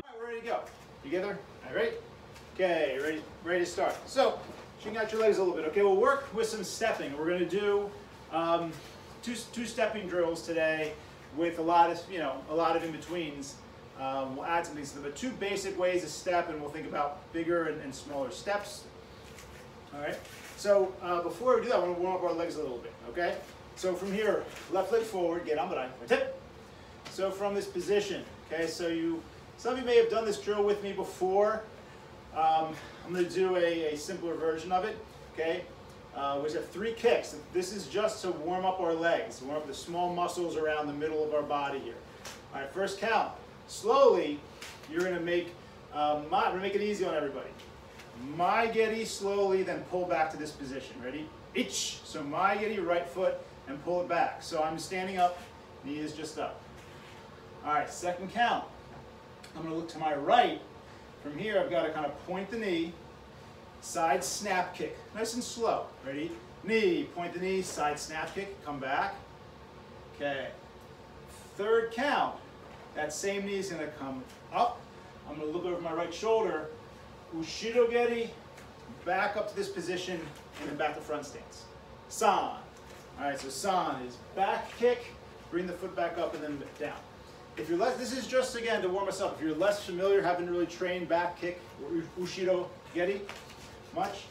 Okay, ready, to go. Together? Alright? Okay, ready to start. So, shake out your legs a little bit. Okay, we'll work with some stepping. We're going to do um, two, two stepping drills today with a lot of, you know, a lot of in-betweens. Um, we'll add some things to them, but two basic ways to step, and we'll think about bigger and, and smaller steps. All right. So uh, before we do that, I want to warm up our legs a little bit. Okay. So from here, left leg forward, get on, tip. So from this position, okay. So you, some of you may have done this drill with me before. Um, I'm to do a, a, simpler version of it. Okay. Uh, which have three kicks. This is just to warm up our legs, warm up the small muscles around the middle of our body here. All right. First count. Slowly, you're going to make, um, my, to make it easy on everybody. Mae geri slowly, then pull back to this position. Ready? Itch. So mae geri, right foot, and pull it back. So I'm standing up, knee is just up. All right, second count. I'm to look to my right. From here, I've got to kind of point the knee, side snap kick. Nice and slow. Ready? Knee, point the knee, side snap kick, come back. Okay. Third count. That same knee is to come up. I'm to look over my right shoulder. Ushiro geri, back up to this position, and then back to front stance. San. All right, so san is back kick, bring the foot back up and then down. If you're less, this is just again to warm us up. If you're less familiar, haven't really trained back kick or geri much,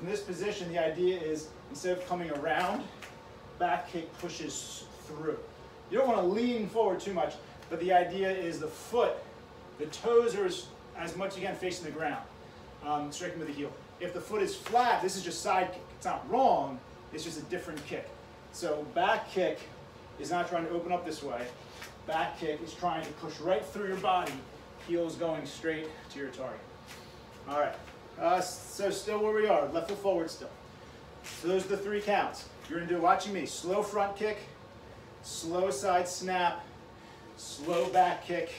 in this position, the idea is instead of coming around, back kick pushes through. You don't want to lean forward too much. But the idea is the foot, the toes are as, as much again facing the ground, um, striking with the heel. If the foot is flat, this is just side kick. It's not wrong, it's just a different kick. So back kick is not trying to open up this way. Back kick is trying to push right through your body, heels going straight to your target. All right, uh, so still where we are, left foot forward still. So those are the three counts. You're gonna do, watching me, slow front kick, slow side snap, slow back kick,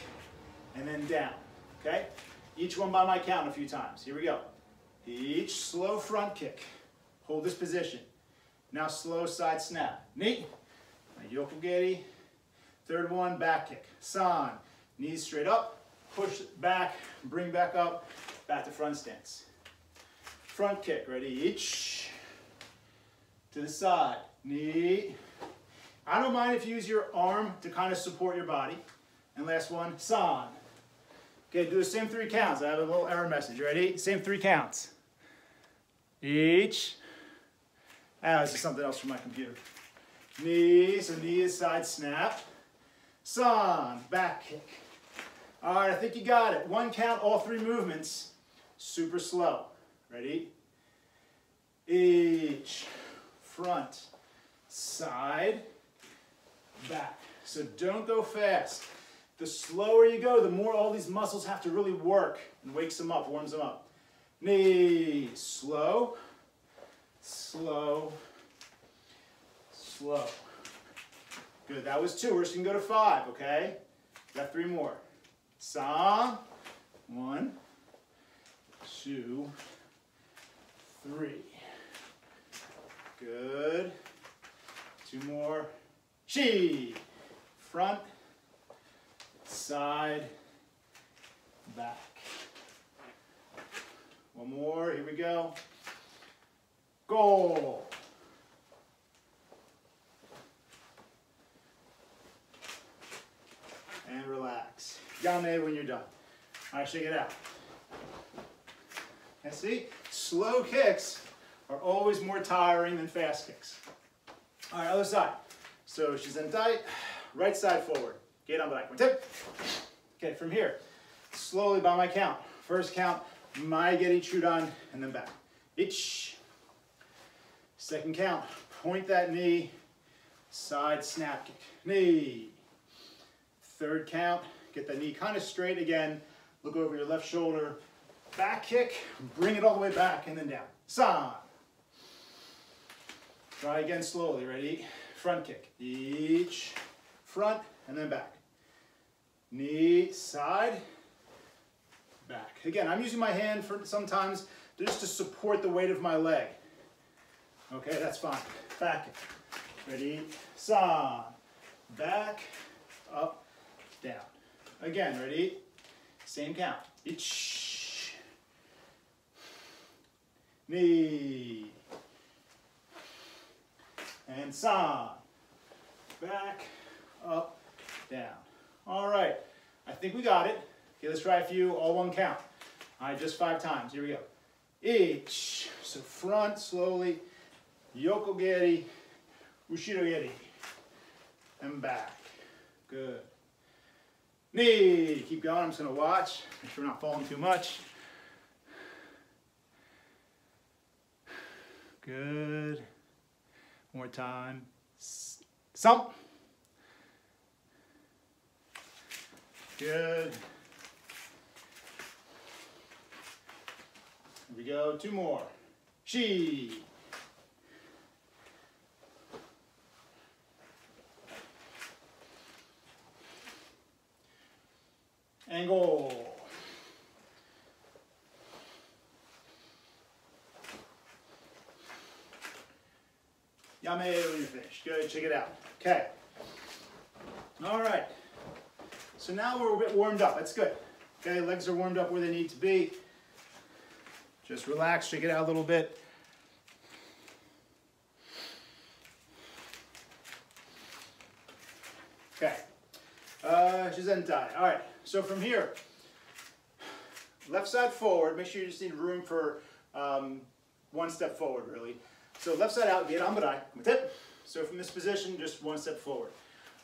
and then down, okay? Each one by my count a few times. Here we go. Each slow front kick. Hold this position. Now slow side snap. Knee, yokogeri. Third one, back kick. San, knees straight up, push back, bring back up, back to front stance. Front kick, ready? Each to the side. Knee, I don't mind if you use your arm to kind of support your body. And last one, san. Okay, do the same three counts. I have a little error message. Ready? Same three counts. Each. Ah, this is something else from my computer. Knee, so knee is side snap. San, back kick. All right, I think you got it. One count, all three movements. Super slow. Ready? Each. Front. Side back. So don't go fast. The slower you go, the more all these muscles have to really work and wakes them up, warms them up. Knee, slow, slow, slow. Good, that was two. We're just gonna go to five, okay? Got three more. Sa, one, two, three. Good. Two more. Chi. Front, side, back. One more, here we go. Goal. And relax. There when you're done. All right, shake it out. And see, slow kicks are always more tiring than fast kicks. All right, other side. So she's in tight, right side forward. Gate on back. One tip. Okay, from here, slowly by my count. First count, mae geri chudan, and then back. Ich. Second count, point that knee, side snap kick. Knee. Third count, get the knee kind of straight again. Look over your left shoulder. Back kick, bring it all the way back and then down. San. Try again slowly. Ready? front kick. Each front and then back. Knee, side, back. Again, I'm using my hand for sometimes just to support the weight of my leg. Okay, that's fine. Back. Ready? San. back, up, down. Again, ready? Same count. Ich. Knee. And san. Back, up, down. All right, I think we got it. Okay, let's try a few, all one count. All right, just five times. Here we go. Ich. So front, slowly. Yoko geri, ushiro geri. And back. Good. Knee. Keep going. I'm just to watch. Make sure we're not falling too much. Good. More time. Sump. Good. Here we go. Two more. She. Angle. Yame when you're finished. Good, check it out. Okay. All right. So now we're a bit warmed up. That's good. Okay, legs are warmed up where they need to be. Just relax, shake it out a little bit. Okay. Uh, Shizentai. All right, so from here, left side forward. Make sure you just need room for um, one step forward, really. So left side out, get with it. So from this position, just one step forward.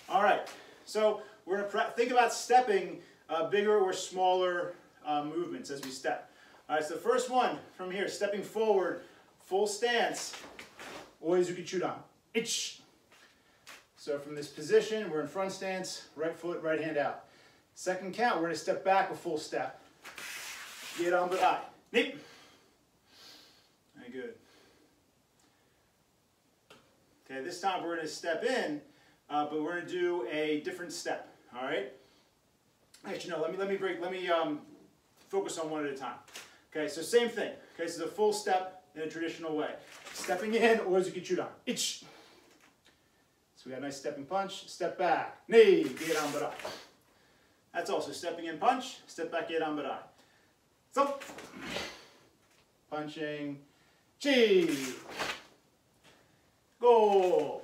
All right, so we're gonna think about stepping uh, bigger or smaller uh, movements as we step. All right, so the first one from here, stepping forward, full stance, Oizuki Chudan. Ich. So from this position, we're in front stance, right foot, right hand out. Second count, we're gonna step back a full step. Get on but I. Nip. Very good. Okay, this time we're gonna step in, uh, but we're gonna do a different step. All right. Actually, no. Let me let me break. Let me um, focus on one at a time. Okay. So same thing. Okay. So the full step in a traditional way. Stepping in, or chudan. Ich. So we got a nice stepping punch. Step back. Knee. Gedan barai. That's also stepping in punch. Step back. Gedan barai. So. Punching. Chi. Go.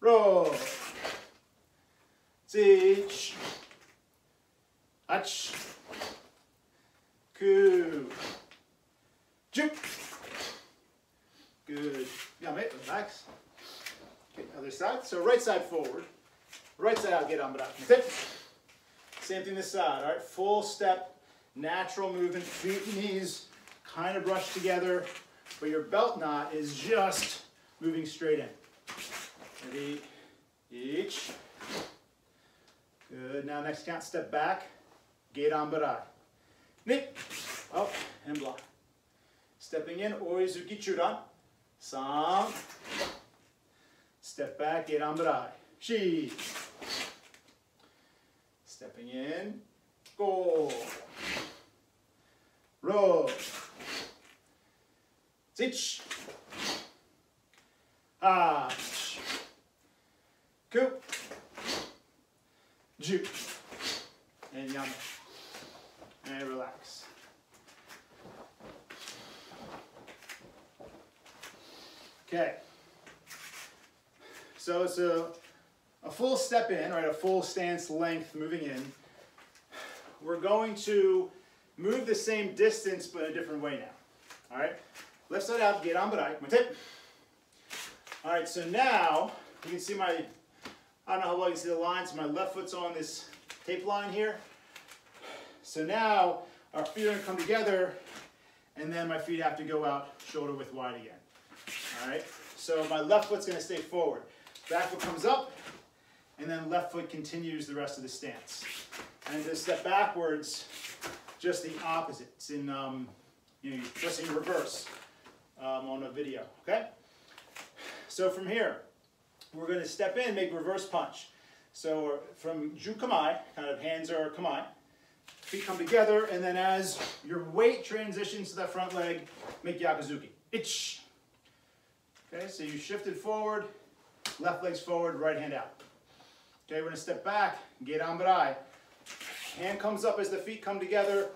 Roll. Sich. Ach. Ku. Good. Yummy. Relax. Okay, other side. So right side forward. Right side out. Get on, but Same thing this side. All right. Full step. Natural movement. Feet and knees kind of brush together, but your belt knot is just moving straight in. Ready? Each. Good. Now next count, step back. Gedan barai. Up and block. Stepping in, oizuki chudan. Sam. Step back, gedan barai. Shi. Stepping in. Go. Ro. Sich. Ah. Ku. Ju. And yame. And relax. Okay. So it's a, a full step in, right? A full stance length moving in. We're going to move the same distance, but a different way now. All right. Left side out, get on, but I, All right, so now you can see my I don't know how well you can see the lines. My left foot's on this tape line here. So now our feet are gonna come together and then my feet have to go out shoulder width wide again. All right, so my left foot's gonna stay forward. Back foot comes up and then left foot continues the rest of the stance. And to step backwards, just the opposite. It's in, um, you know, just in reverse um, on a video, okay? So from here, we're going to step in, make reverse punch. So from Ju Kamae, kind of hands are Kamae, feet come together, and then as your weight transitions to that front leg, make Gyakuzuki. Itch. Okay, so you shifted forward, left leg's forward, right hand out. Okay, we're gonna step back, gedan barai. Hand comes up as the feet come together,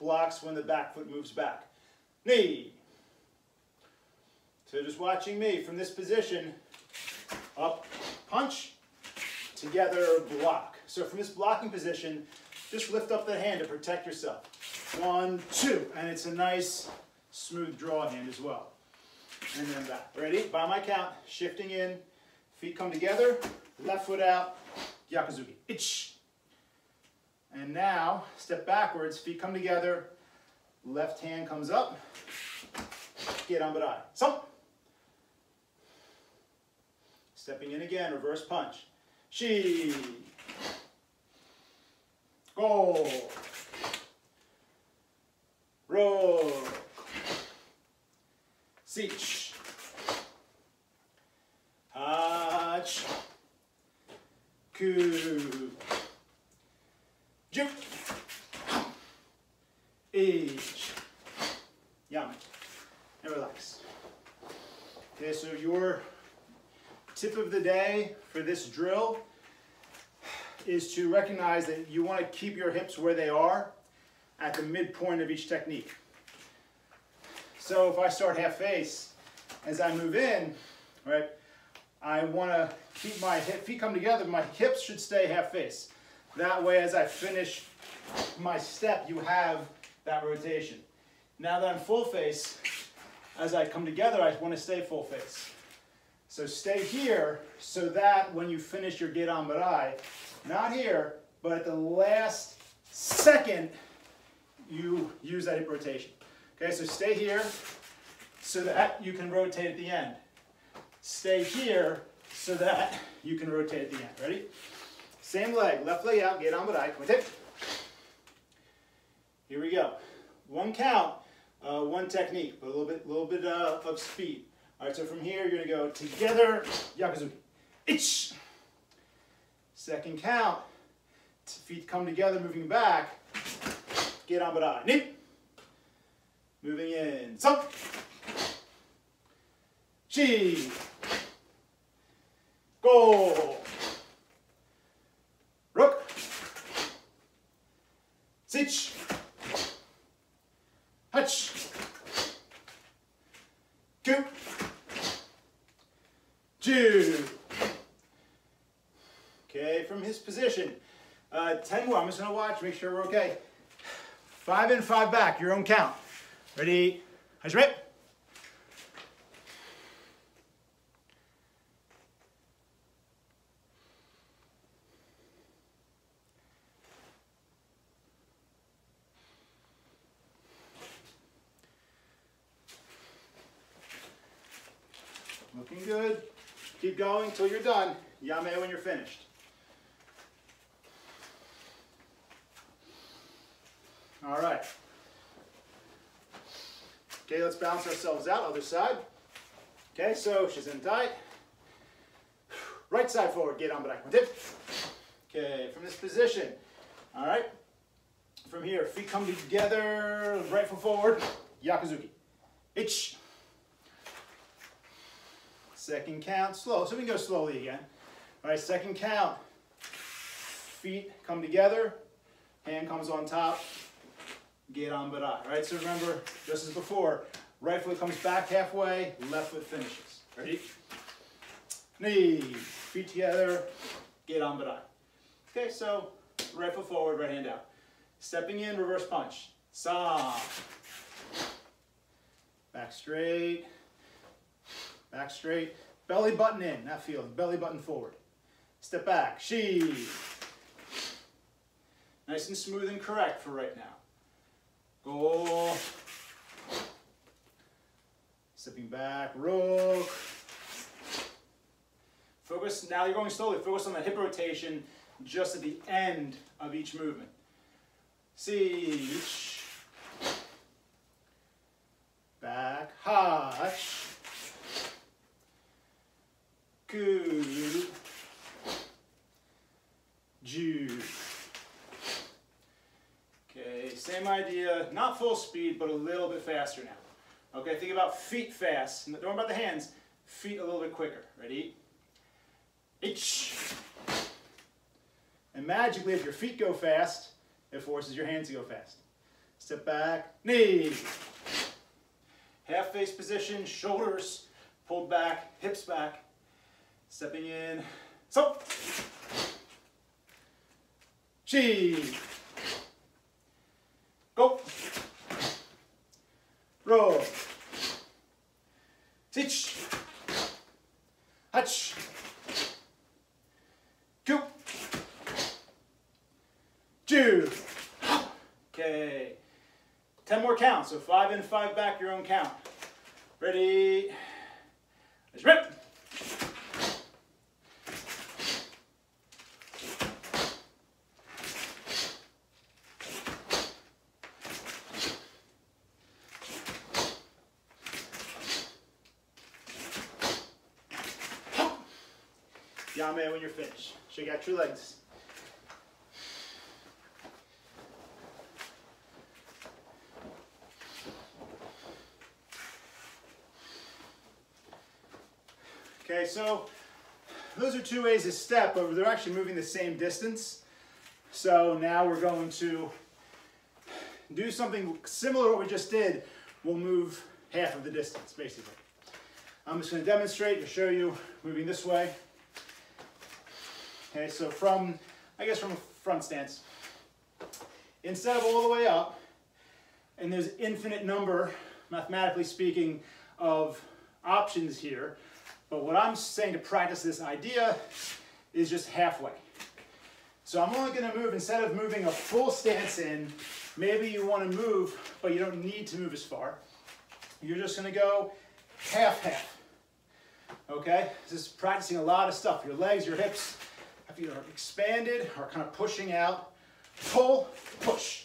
blocks when the back foot moves back. Knee. So just watching me from this position, up, punch, together, block. So from this blocking position, just lift up the hand to protect yourself. One, two, and it's a nice smooth draw hand as well. And then back. Ready? By my count, shifting in, feet come together, left foot out, Gyakuzuki. Ich. And now, step backwards, feet come together, left hand comes up, gedan barai. Some. Stepping in again, reverse punch. Shi. Go. Roll. Sich. Hach. Juke. H. Yame. And relax. Okay, so your tip of the day for this drill is to recognize that you want to keep your hips where they are at the midpoint of each technique. So if I start half face, as I move in, right, I want to keep my hip, feet come together, my hips should stay half face. That way as I finish my step, you have that rotation. Now that I'm full face, as I come together, I want to stay full face. So stay here so that when you finish your gedan barai, not here, but at the last second, you use that hip rotation. Okay, so stay here so that you can rotate at the end. Stay here so that you can rotate at the end. Ready? Same leg, left leg out, gedan barai, come Here we go. One count, uh, one technique, but a little bit, little bit uh, of speed. All right, so from here, you're gonna go together, Gyakuzuki. Ich. Second count, feet come together, moving back. Gedan barai. Nip. Moving in. so, Chi. Go. Rook. Sich. Hutch. Two. Two. Okay, from his position. Uh, 10 more. I'm just going to watch, make sure we're okay. Five in, five back, your own count. Ready? How's rip? Looking good. Keep going until you're when you're finished. All right. Okay, let's balance ourselves out, other side. Okay, so she's in tight. Right side forward, get gedan barai. Dip. Okay, from this position. All right. From here, feet come together, right foot forward, Gyakuzuki. Ich. Second count, slow. So we can go slowly again. All right, second count. Feet come together, hand comes on top, gedan barai. Right, so remember, just as before, right foot comes back halfway, left foot finishes. Ready? Knee, feet together, gedan barai. Okay, so right foot forward, right hand out. Stepping in, reverse punch. Sa. Back straight, Back straight. Belly button in, that feels. Belly button forward. Step back. She. Nice and smooth and correct for right now. Go. Stepping back. Rook. Focus, now you're going slowly. Focus on the hip rotation just at the end of each movement. See. Back. Hach good, Jude. Okay, same idea, not full speed, but a little bit faster now. Okay, think about feet fast. Don't worry about the hands. Feet a little bit quicker. Ready? H. And magically, if your feet go fast, it forces your hands to go fast. Step back, knee. Half face position, shoulders pulled back, hips back. Stepping in, so. Chi. Go. Roll. Teach. Hutch. Two. Two. Okay. Ten more counts. So five in, five back, your own count. Ready? Let's rip. Yame when you're finished. Shake out your legs. Okay, so those are two ways to step, but they're actually moving the same distance. So now we're going to do something similar to what we just did. We'll move half of the distance, basically. I'm just going to demonstrate to show you moving this way. Okay, so from, I guess from a front stance, instead of all the way up, and there's infinite number, mathematically speaking, of options here, but what I'm saying to practice this idea is just halfway. So I'm only gonna move, instead of moving a full stance in, maybe you wanna move, but you don't need to move as far. You're just gonna go half-half, okay? This is practicing a lot of stuff. Your legs, your hips, have either expanded or kind of pushing out, pull, push.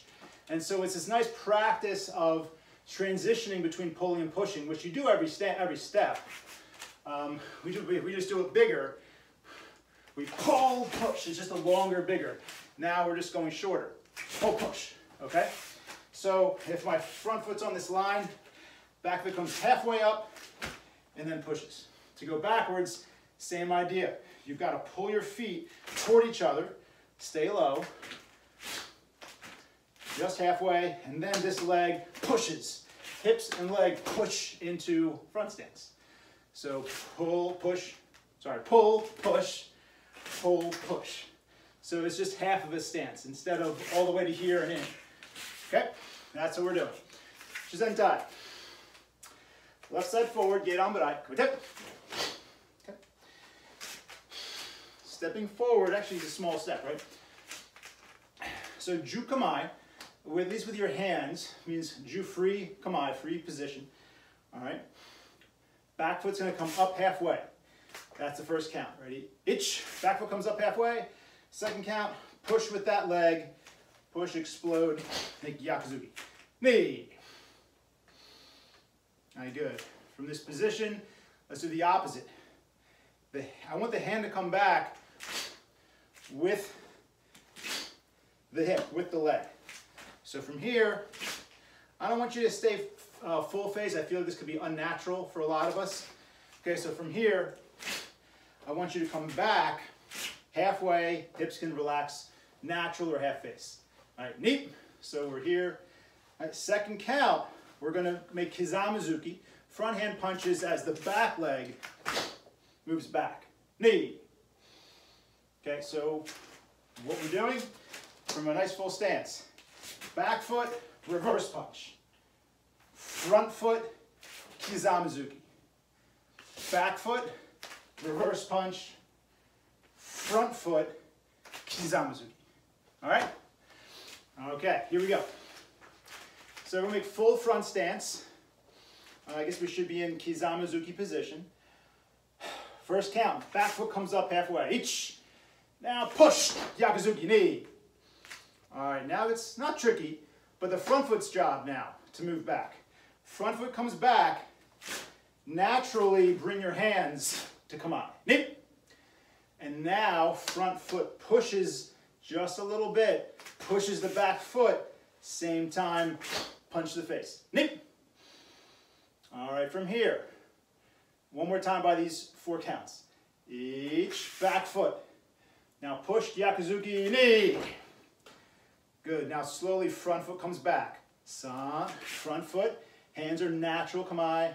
And so it's this nice practice of transitioning between pulling and pushing, which you do every, step. every step. Um, we, we, we just do it bigger. We pull, push, it's just a longer, bigger. Now we're just going shorter. Pull, push, okay? So if my front foot's on this line, back foot comes halfway up and then pushes. To go backwards, same idea. You've got to pull your feet toward each other, stay low, just halfway, and then this leg pushes. Hips and leg push into front stance. So pull, push, sorry, pull, push, pull, push. So it's just half of a stance instead of all the way to here and in. Okay, that's what we're doing. Shizentai. Left side forward, gate on, but Okay. Stepping forward actually is a small step, right? So ju kamae, with, these with your hands, means ju free kamae, free position. All right? Back foot's gonna come up halfway. That's the first count. Ready? Itch. Back foot comes up halfway. Second count, push with that leg. Push, explode, make gyakuzuki. Knee. Right, good. From this position, let's do the opposite. The, I want the hand to come back with the hip, with the leg. So from here, I don't want you to stay uh, full face. I feel like this could be unnatural for a lot of us. Okay, so from here, I want you to come back halfway, hips can relax, natural or half face. All right, neat. So we're here. Right, second count, we're gonna make Kizamazuki, front hand punches as the back leg moves back. Knee, Okay, so what we're doing from a nice full stance. Back foot, reverse punch. Front foot, Kizamazuki. Back foot, reverse punch. Front foot, Kizamazuki. All right? Okay, here we go. So we're gonna make full front stance. I guess we should be in Kizamazuki position. First count, back foot comes up halfway. Each. Now push, Gyakuzuki knee. All right, now it's not tricky, but the front foot's job now to move back. Front foot comes back, naturally bring your hands to come up. Knee. And now front foot pushes just a little bit, pushes the back foot, same time, punch the face. Knee. All right, from here, one more time by these four counts. Each back foot. Now push Gyakuzuki knee. Good. Now slowly front foot comes back. San, front foot. Hands are natural, kamae.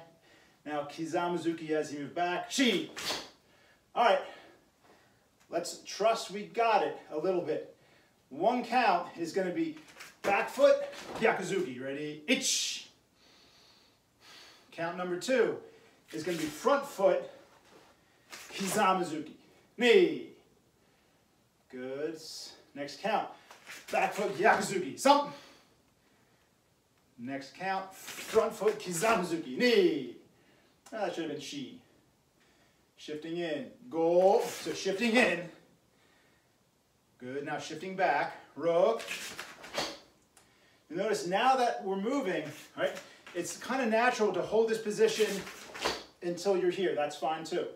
Now Kizamazuki as you move back. Shi. All right. Let's trust we got it a little bit. One count is going to be back foot, Gyakuzuki. Ready? Itch. Count number two is going to be front foot, Kizamazuki. Knee. Good. Next count. Back foot, Gyakuzuki. Some. Next count. Front foot, Kizamazuki. Knee. Oh, that should have been Shi. Shifting in. Go. So shifting in. Good. Now shifting back. Rook. You notice now that we're moving, right? It's kind of natural to hold this position until you're here. That's fine too.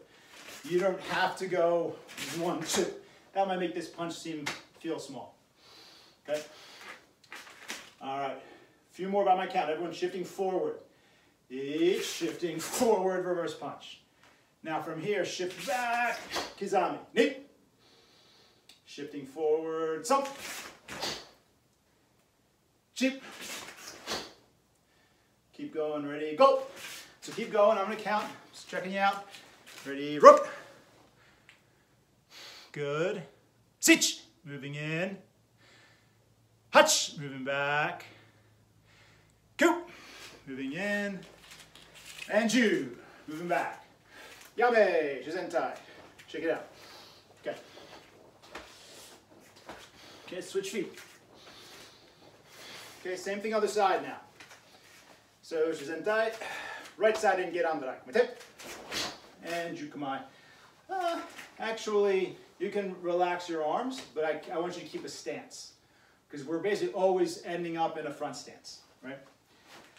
You don't have to go one, two. That might make this punch seem feel small. Okay? All right. Few more by my count. Everyone shifting forward. Each shifting forward, reverse punch. Now from here, shift back, Kizami. Knee. Shifting forward, some. Cheap. Keep going, ready, go. So keep going, I'm gonna count, just checking you out. Ready, rope. Good. Sich, moving in. Hutch, moving back. Moving in. And Ju, moving back. Yame, Shizentai. Check it out. Okay. Okay, switch feet. Okay, same thing other side now. So Shizentai, right side on the right. And Jukamae. Uh, actually, you can relax your arms, but I, I want you to keep a stance. Because we're basically always ending up in a front stance, right?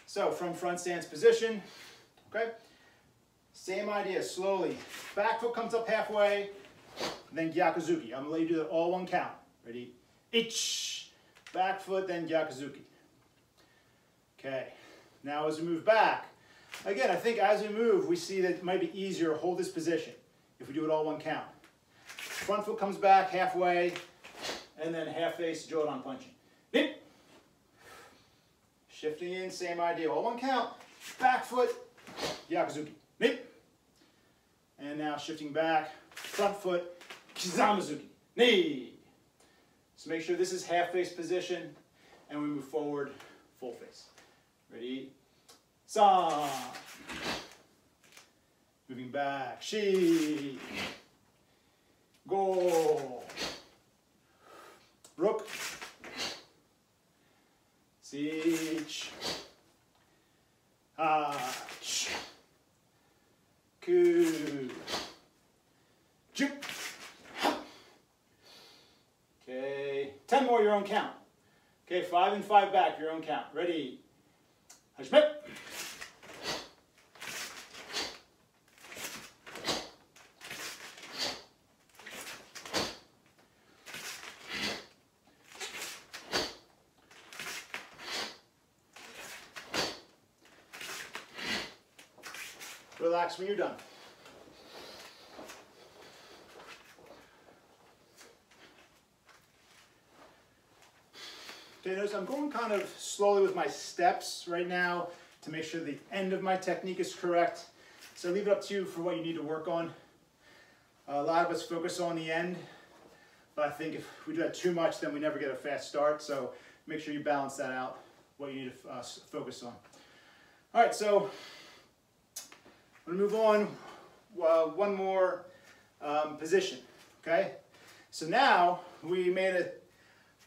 So from front stance position, okay? Same idea, slowly. Back foot comes up halfway, then Gyakuzuki. I'm gonna let you do that all one count. Ready? Ich. Back foot, then Gyakuzuki. Okay. Now as we move back, again, I think as we move, we see that it might be easier to hold this position if we do it all one count. Front foot comes back halfway, and then half face Jodan punching. Shifting in, same idea. All one count. Back foot, Gyakuzuki. Nip. And now shifting back, front foot, Kizamazuki. Knee. So make sure this is half face position, and we move forward, full face. Ready? Sa. Moving back. Shi. Go. Rook. Hach. Ku. Juke. Okay, 10 more your own count. Okay, five and five back, your own count. Ready? When you're done. Okay, notice I'm going kind of slowly with my steps right now to make sure the end of my technique is correct. So I leave it up to you for what you need to work on. a lot of us focus on the end, but I think if we do that too much, then we never get a fast start. So make sure you balance that out, what you need to uh, focus on. All right, so I'm gonna move on uh, one more um, position, okay? So now we made a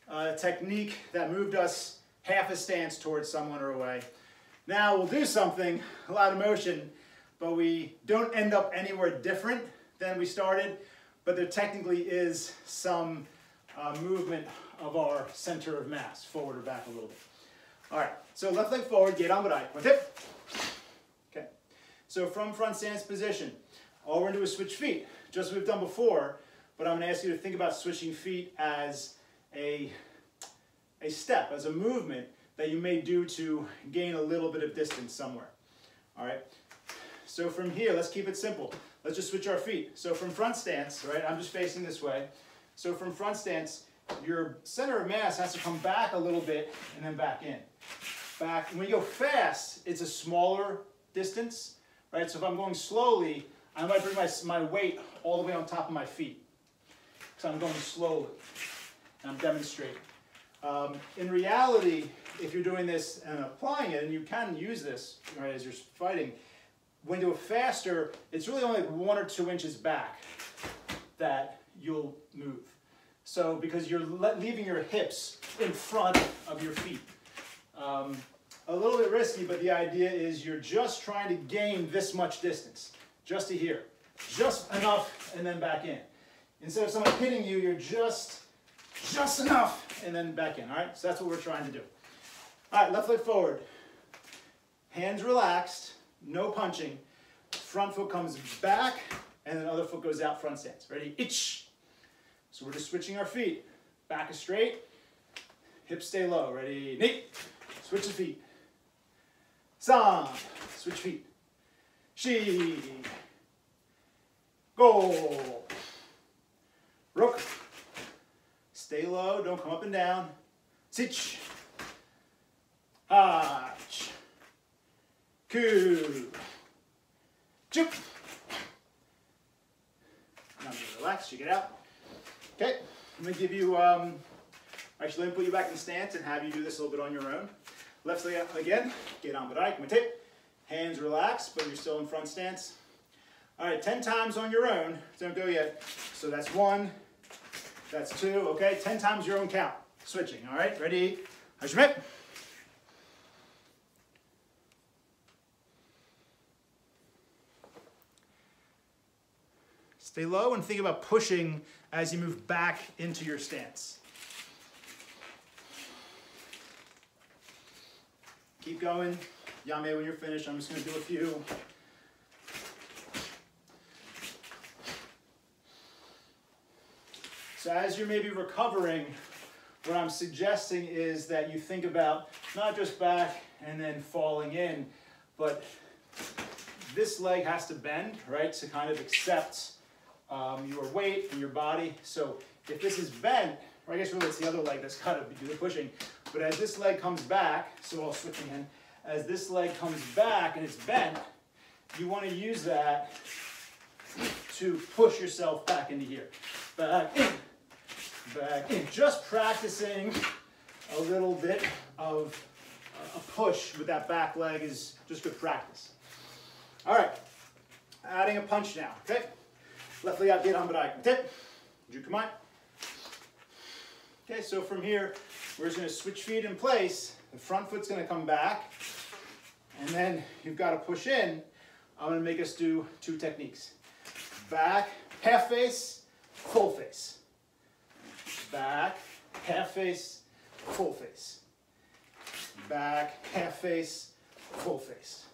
a technique that moved us half a stance towards someone or away. Now we'll do something, a lot of motion, but we don't end up anywhere different than we started, but there technically is some uh, movement of our center of mass, forward or back a little bit. All right, so left leg forward, get on with hip. Okay, so from front stance position, all we're gonna do is switch feet, just as we've done before, but I'm gonna ask you to think about switching feet as a, a step, as a movement that you may do to gain a little bit of distance somewhere. All right, so from here, let's keep it simple. let's just switch our feet. So from front stance, right, I'm just facing this way. So from front stance, your center of mass has to come back a little bit and then back in. Back, when you go fast, it's a smaller distance, right? So if I'm going slowly, I might bring my, my weight all the way on top of my feet. because I'm going slowly, and I'm demonstrating. Um, in reality, if you're doing this and applying it, and you can use this right, as you're fighting, when you do it faster, it's really only one or two inches back that you'll move. So because you're leaving your hips in front of your feet. Um, a little bit risky, but the idea is you're just trying to gain this much distance, just to here. Just enough and then back in. Instead of someone hitting you, you're just, just enough and then back in, all right? So that's what we're trying to do. All right, left leg forward. Hands relaxed, no punching. Front foot comes back, and then other foot goes out front stance. Ready? Itch. So we're just switching our feet. Back is straight, hips stay low. Ready? Knee. Switch the feet. San. Switch feet. Shi. Go. Rook. Stay low, don't come up and down. Sich. Hach. Ku. Jup. Now relax, shake it out. Okay, I'm gonna give you, um, actually let me put you back in stance and have you do this a little bit on your own. Left leg again, gedan Barai, come tape. Hands relaxed, but you're still in front stance. All right, 10 times on your own, don't go yet. So that's one, that's two, okay? 10 times your own count, switching, all right? Ready, Hajime. Stay low and think about pushing as you move back into your stance. Keep going. Yame, when you're finished, I'm just going to do a few. So as you're maybe recovering, what I'm suggesting is that you think about not just back and then falling in, but this leg has to bend, right, to kind of accept um, your weight and your body. So if this is bent, or I guess really it's the other leg that's got to do the pushing, but as this leg comes back, so I'll switch again, as this leg comes back and it's bent, you want to use that to push yourself back into here. Back in, back in. Just practicing a little bit of a push with that back leg is just good practice. All right, adding a punch now, okay? Left leg out, gedan Barai. Tip. Jukamae. Okay, so from here, we're just to switch feet in place. The front foot's to come back. And then you've got to push in. I'm to make us do two techniques. Back, half face, full face. Back, half face, full face. Back, half face, full face.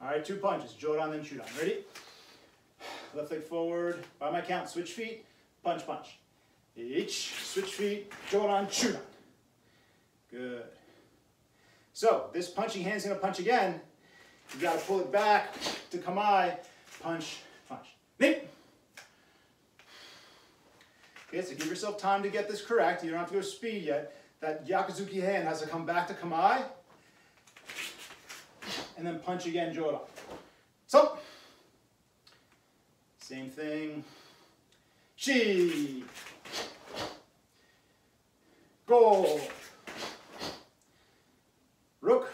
All right, two punches. Jodan, then Chudan. Ready? left leg forward, by my count, switch feet, punch, punch. Each, switch feet, Jodan, Chudan. Good. So, this punching hand's gonna punch again. You gotta pull it back to kamae, punch, punch. Nip. Okay, so give yourself time to get this correct. You don't have to go speed yet. That Gyakuzuki hand has to come back to kamae, and then punch again, Jodan. So, same thing. Chi. Go. Rook.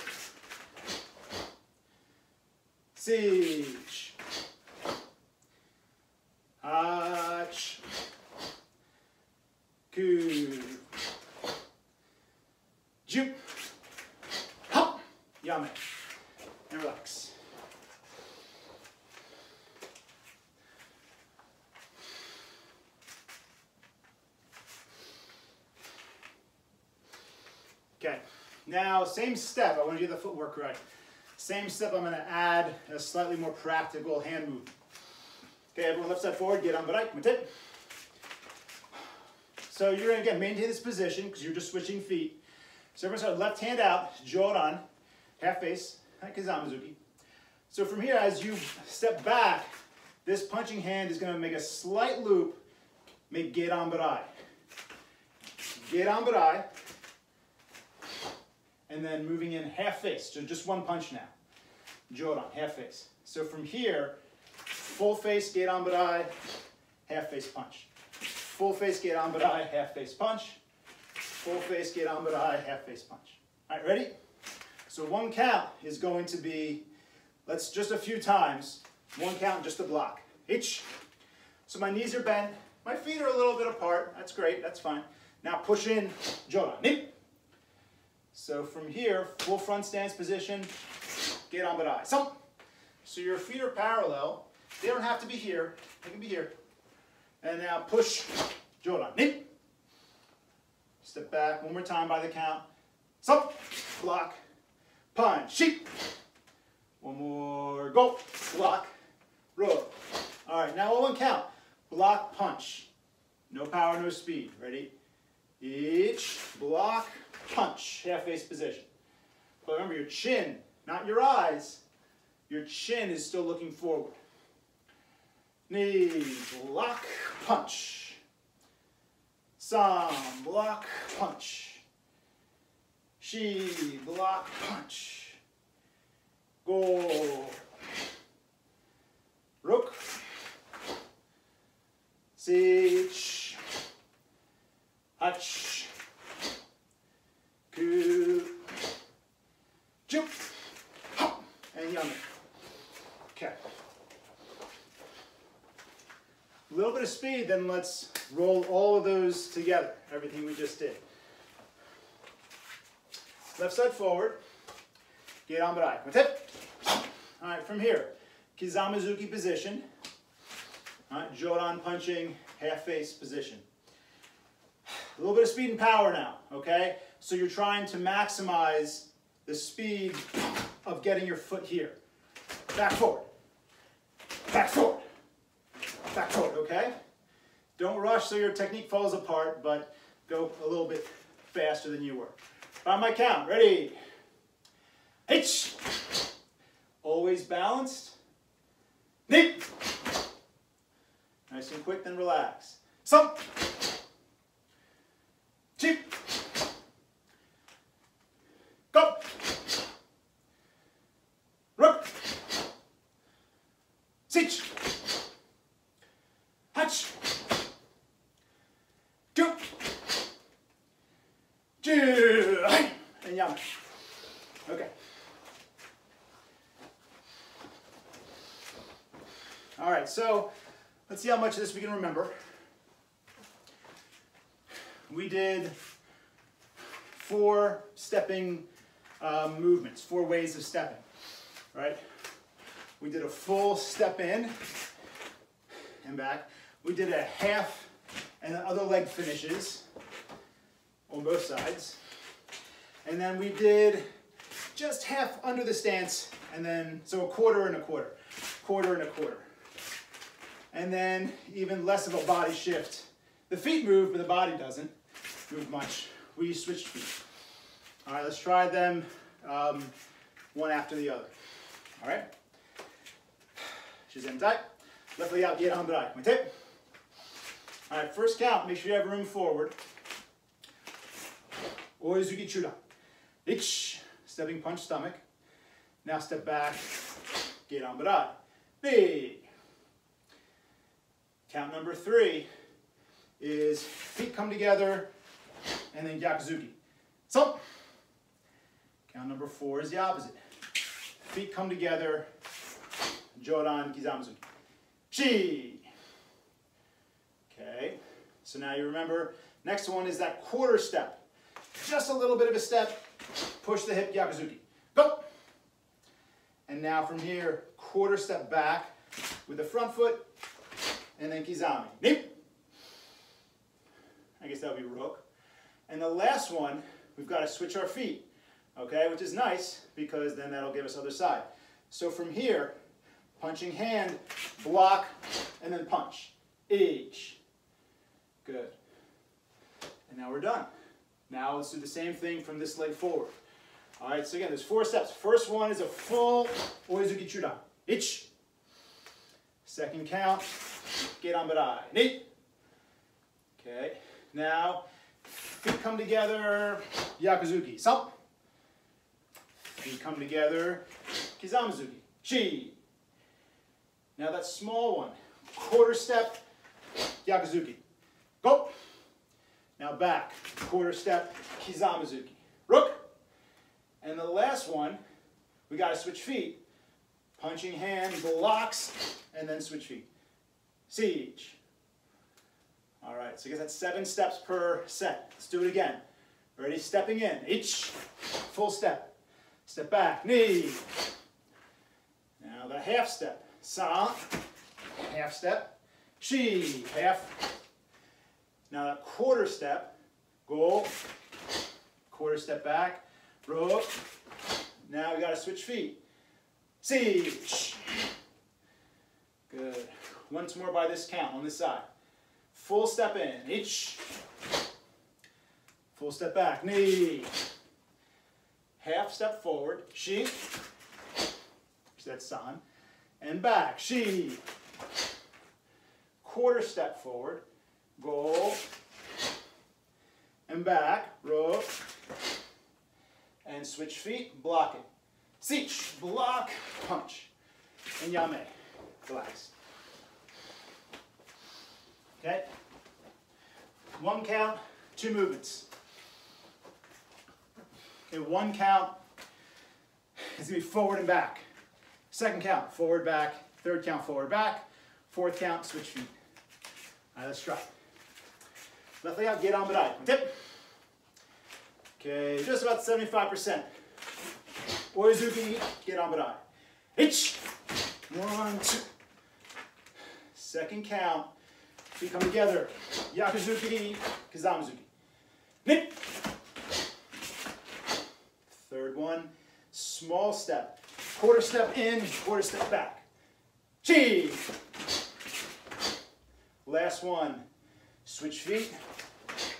Siege. Hach. Ku. Juke. Hop. Yame. And relax. Okay, now same step, I want to get the footwork right. Same step, I'm going to add a slightly more practical hand move. Okay, everyone left side forward, get on right, tip. So you're going to get maintain this position because you're just switching feet. So everyone start left hand out, Jodan, half face, Kizamazuki. So from here, as you step back, This punching hand is gonna make a slight loop, make get Gedan Barai. Gedan Barai, and then moving in half face, so just one punch now. Jodan, half face. So from here, full face, Gedan Barai, half face punch. Full face, Gedan Barai, half face punch. Full face, Gedan Barai, half face punch. All right, ready? So one count is going to be, let's just a few times, one count just a block. Each. So my knees are bent, my feet are a little bit apart, that's great, that's fine. Now push in, Jodan, nip. So from here, full front stance position, Gedan Barai. So, so your feet are parallel, they don't have to be here, they can be here. And now push, Jodan. Step back, one more time by the count. So, block, punch, sheep. One more, go, block, roll. All right, now one count. Block, punch. No power, no speed. Ready? Each block, punch, half face position. But remember your chin, not your eyes. Your chin is still looking forward. Knee, block, punch. Some, block, punch. She, block, punch. Go. Rook. Sich. Hutch. Ku. Jump. Hop. And yame. Okay. A little bit of speed, then let's roll all of those together, everything we just did. Left side forward. Gedan Barai. With it. All right, from here, Kizamazuki position. All right, Jodan punching, half face position. A little bit of speed and power now, okay? So you're trying to maximize the speed of getting your foot here. Back forward. Back forward. Back forward, okay? Don't rush so your technique falls apart, but go a little bit faster than you were. By my count, ready? H. Always balanced. Nip. Nice and quick, then relax. Some. Chip. Go. Rook. Sitch. Hatch. Go. Two. And yum. Okay. All right, so let's see how much of this we can remember. We did four stepping um, movements, four ways of stepping, right? We did a full step in and back. We did a half and the other leg finishes on both sides. And then we did just half under the stance and then, so a quarter and a quarter, quarter and a quarter. And then even less of a body shift. The feet move, but the body doesn't move much. We switched feet. All right, let's try them um, one after the other. All right? Shizentai. Left leg out, Barai. Went it. All right, first count, make sure you have room forward. Oizuki Chudan. Ich, stepping punch stomach. Now step back, Gedan Barai. Big. Count number three is feet come together and then Gyakuzuki. So, count number four is the opposite. Feet come together, Jodan Kizamazuki. Chi. Okay, so now you remember, next one is that quarter step. Just a little bit of a step, push the hip, Gyakuzuki. Go. And now from here, quarter step back with the front foot, and then Kizami. Nip. I guess that would be Rook. And the last one, we've got to switch our feet, okay, which is nice because then that'll give us other side. So from here, punching hand, block, and then punch. Each. Good. And now we're done. Now let's do the same thing from this leg forward. All right, so again, there's four steps. First one is a full Oizuki Chudan. Ich. Second count, Gedanbarai. Knee. Okay, now feet come together, Gyakuzuki. Sap. Feet come together, Kizamazuki. Chi. Now that small one, quarter step, Gyakuzuki. Go. Now back, quarter step, Kizamazuki. Rook. And the last one, we got to switch feet. Punching hand, blocks, and then switch feet. Siege. All right, so I guess that's seven steps per set. Let's do it again. Ready? Stepping in. Each. Full step. Step back. Knee. Now the half step. Sa. Half step. Shi. Half. Now that quarter step. Go. Quarter step back. Ro. Now we got to switch feet. Siege. Good. Once more by this count on this side. Full step in, each. Full step back, knee. Half step forward, she. That's san. And back, she. Quarter step forward, go. And back, row. And switch feet, block it. Sich, block, punch. And yame, relax. Okay? One count, two movements. Okay, one count is gonna be forward and back. Second count, forward, back. Third count, forward, back. Fourth count, switch feet. All right, let's try. Left leg out, get on but Tip. Okay, just about 75%. Oizuki, Gedan Barai. Hitch. One, two. Second count, Feet come together. Gyakuzuki, Kizamazuki. Nick. Third one, small step. Quarter step in, quarter step back. Chi. Last one, switch feet,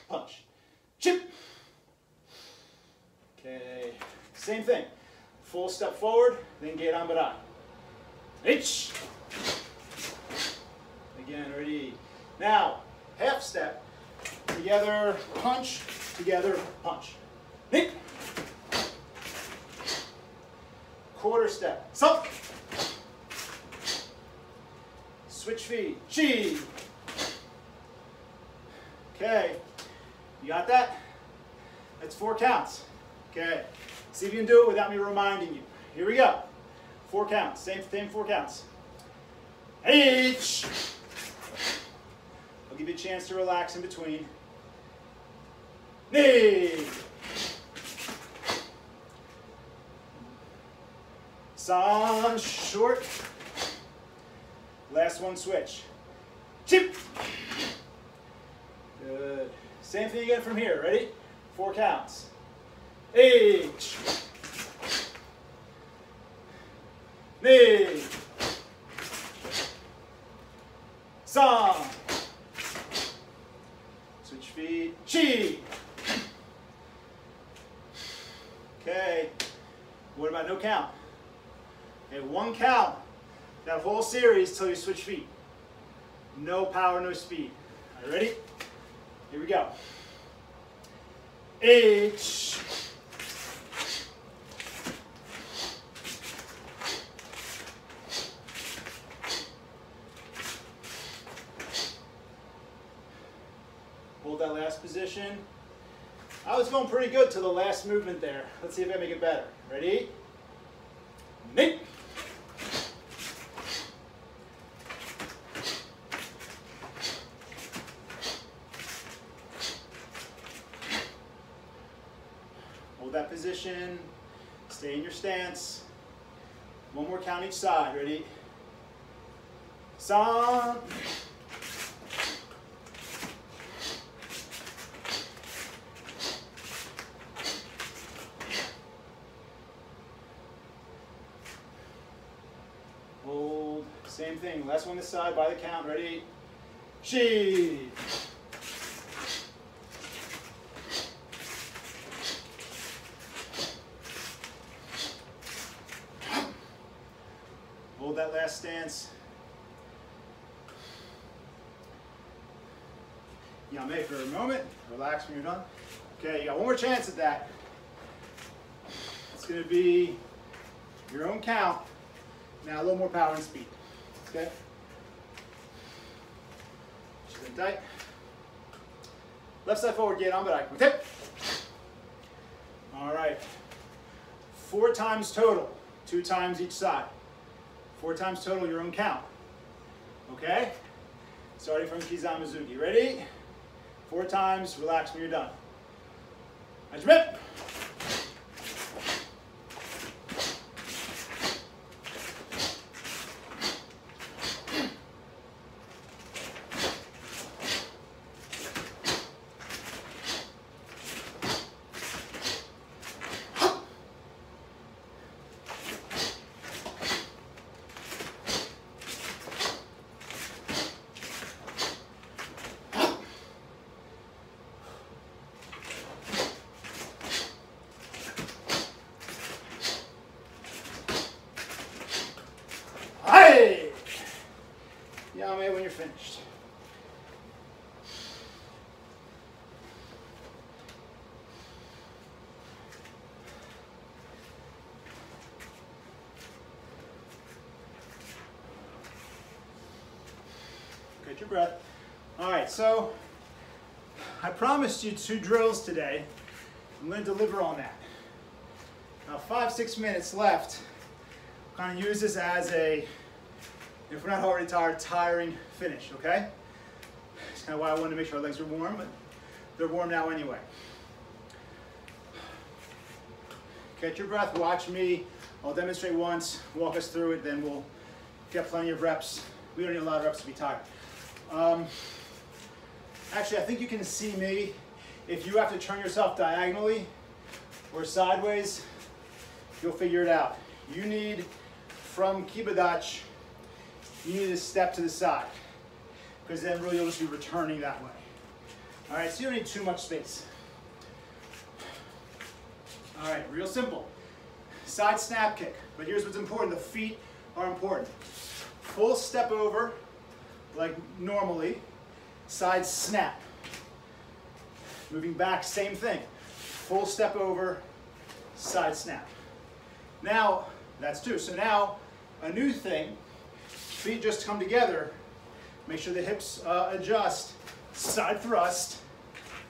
punch. Chip. Okay, same thing. Full step forward, then gedan barai. H. Again, ready. Now, half step, together, punch, together, punch. Nick. Quarter step, sunk. Switch feet, chi. Okay, you got that? That's four counts. Okay, see if you can do it without me reminding you. Here we go. Four counts, same, same four counts. H. I'll give you a chance to relax in between. Knee. San short. Last one switch. Chip. Good. Same thing again from here. Ready? Four counts. H. Knee. San. Switch feet. Chi. Okay. What about no count? Okay, one count. That whole series till you switch feet. No power, no speed. All right, ready? Here we go. H. Hold that last position. I was going pretty good to the last movement there. Let's see if I make it better. Ready? Nick. Hold that position. Stay in your stance. One more count each side. Ready? San. Hold. Same thing. Last one this side by the count. Ready? She. chest stance. Yame for a moment. Relax when you're done. Okay, you got one more chance at that. It's gonna be your own count. Now a little more power and speed. Okay? Shizentai. Left side forward, get on, but I can tip. All right. Four times total, two times each side. Four times total, your own count. Okay? Starting from Kizamazuki. Ready? Four times, relax when you're done. Hajime. Hey! Yame when you're finished. Get your breath. All right, so I promised you two drills today. I'm to deliver on that. Now, five, six minutes left kind of use this as a, if we're not already tired, tiring finish, okay? That's kind of why I wanted to make sure our legs are warm, but they're warm now anyway. Catch your breath, watch me. I'll demonstrate once, walk us through it, then we'll get plenty of reps. We don't need a lot of reps to be tired. Um, actually, I think you can see me. If you have to turn yourself diagonally or sideways, you'll figure it out. You need from Kibadachi, you need to step to the side because then really you'll just be returning that way. All right, so you don't need too much space. All right, real simple. Side snap kick, but here's what's important. The feet are important. Full step over, like normally, side snap. Moving back, same thing. Full step over, side snap. Now, that's two. So now, a new thing, feet just come together. Make sure the hips uh, adjust. Side thrust,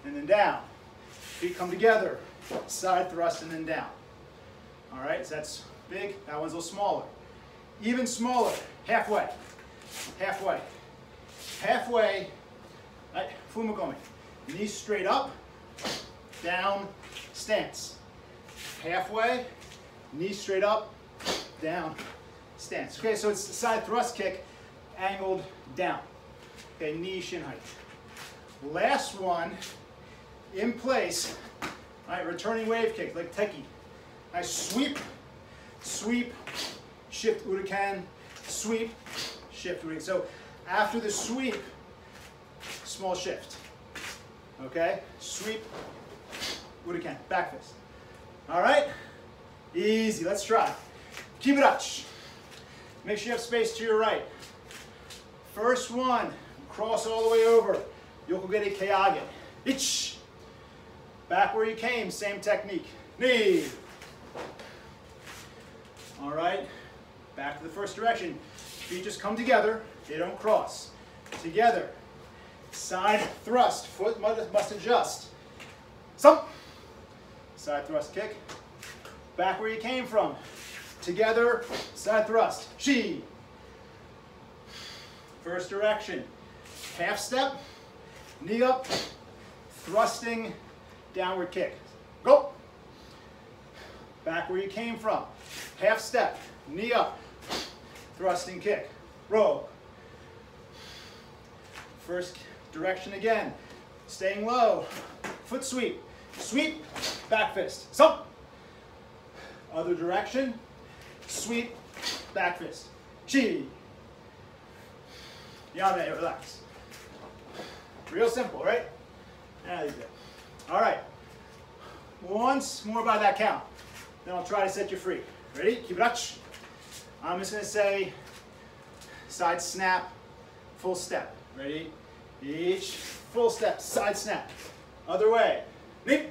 and then down. Feet come together. Side thrust, and then down. All right, so that's big. That one's a little smaller. Even smaller, halfway. Halfway. Halfway, right, fumikomi. Knees straight up, down, stance. Halfway, knees straight up, down, stance. Okay, so it's side thrust kick, angled down. Okay, knee shin height. Last one, in place, all right, returning wave kick, like Tekki. I sweep, sweep, shift uraken, sweep, shift uraken. So after the sweep, small shift. Okay, sweep, uraken, back fist. All right, easy, let's try. Keep it up. Make sure you have space to your right. First one, cross all the way over. Yokogeri Kaiage. Ich. Back where you came, same technique. Knee. All right, back to the first direction. Feet just come together, they don't cross. Together. Side thrust, foot must adjust. Some. Side thrust kick. Back where you came from. Together, side thrust. She. First direction. Half step, knee up, thrusting, downward kick. Go. Back where you came from. Half step, knee up, thrusting kick. Row. First direction again. Staying low. Foot sweep. Sweep, back fist. Some. Other direction. Sweep, back fist. Chi. Yame, relax. Real simple, right? There you. All right. Once more by that count. Then I'll try to set you free. Ready? Kibadachi. I'm just going to say side snap, full step. Ready? Each, full step, side snap. Other way. Knee.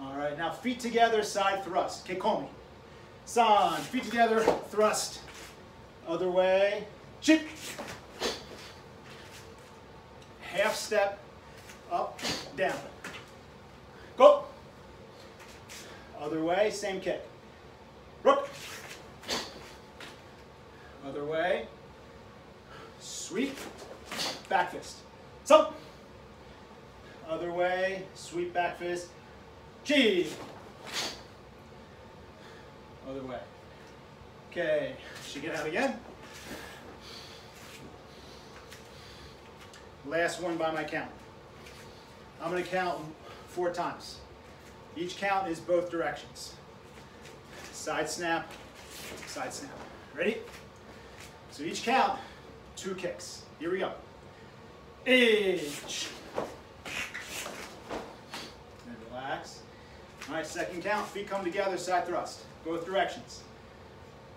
All right, now feet together, side thrust. Kekomi. San, feet together, thrust. Other way. Chip. Half step, up, down. Go. Other way, same kick. Rook. Other way. Sweep. Back fist. So. Other way. Sweep back fist. Chi. Other way. Okay. She get out again. Last one by my count. I'm going to count four times. Each count is both directions. Side snap, side snap. Ready? So each count, two kicks. Here we go. Each. And relax. All right, second count, feet come together, side thrust. Both directions.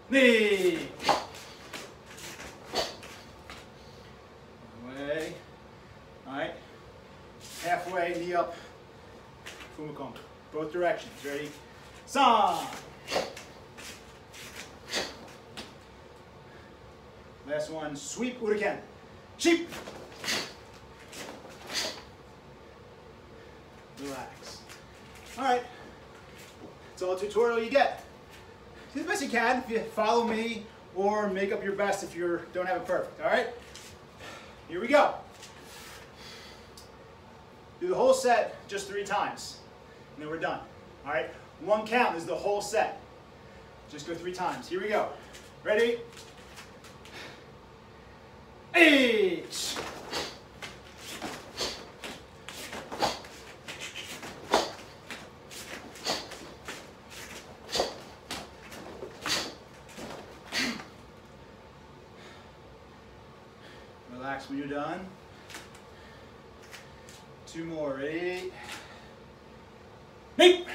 Knee. Way. All right. Halfway, knee up. Fumikomi. Both directions. Ready? San. Last one, sweep Uraken. Sheep. Relax. All right. That's all tutorial you get. Do the best you can if you follow me or make up your best if you don't have it perfect. All right? Here we go. Do the whole set just three times, and then we're done. All right? One count is the whole set. Just go three times. Here we go. Ready? Eight. Relax when you're done. Two more. Eight. Eight.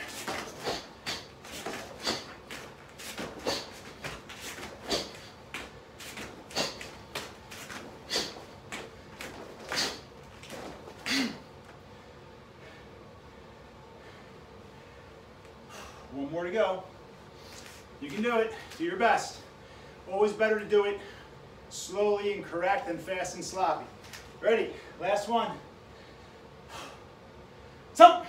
One more to go. You can do it. Do your best. Always better to do it slowly and correct than fast and sloppy. Ready? Last one. So.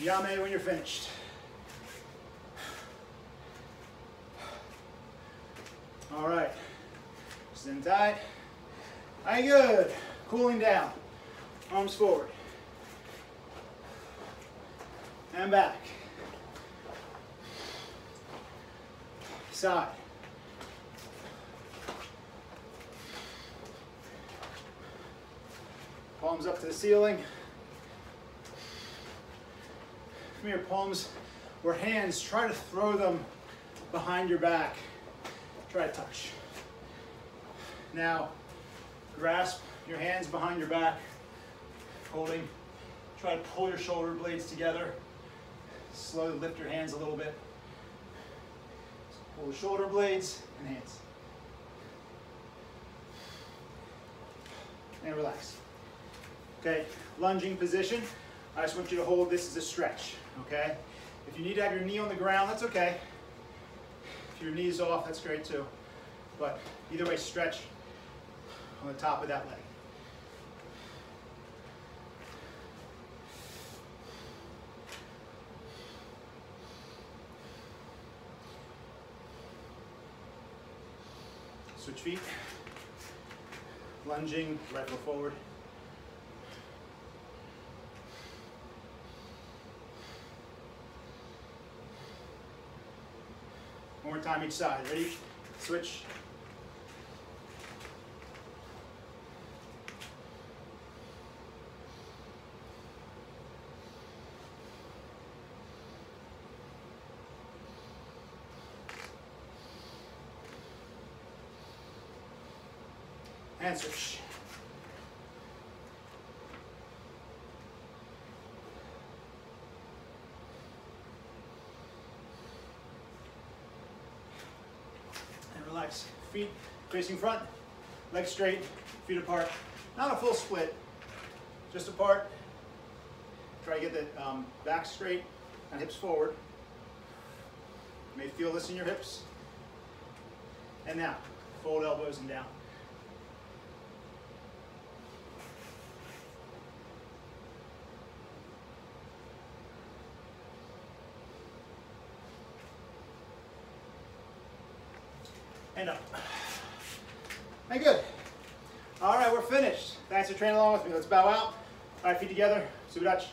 Yame when you're finished. All right, stand tight. Aye, good. Cooling down. Arms forward. And back. Side. Palms up to the ceiling. From your palms or hands, try to throw them behind your back. Try to touch. Now, grasp your hands behind your back, holding. Try to pull your shoulder blades together. Slowly lift your hands a little bit. Pull the shoulder blades and hands. And relax. Okay, lunging position. I just want you to hold this as a stretch, okay? If you need to have your knee on the ground, that's okay. If your knee's off, that's great too. But either way, stretch on the top of that leg. Switch feet. Lunging, right foot forward. One more time each side. Ready? Switch. Switch. relax. Feet facing front, legs straight, feet apart. Not a full split, just apart. Try to get the um, back straight and hips forward. You may feel this in your hips. And now, fold elbows and down. and up. And good. All right, we're finished. Thanks for training along with me. Let's bow out. All right, feet together. Just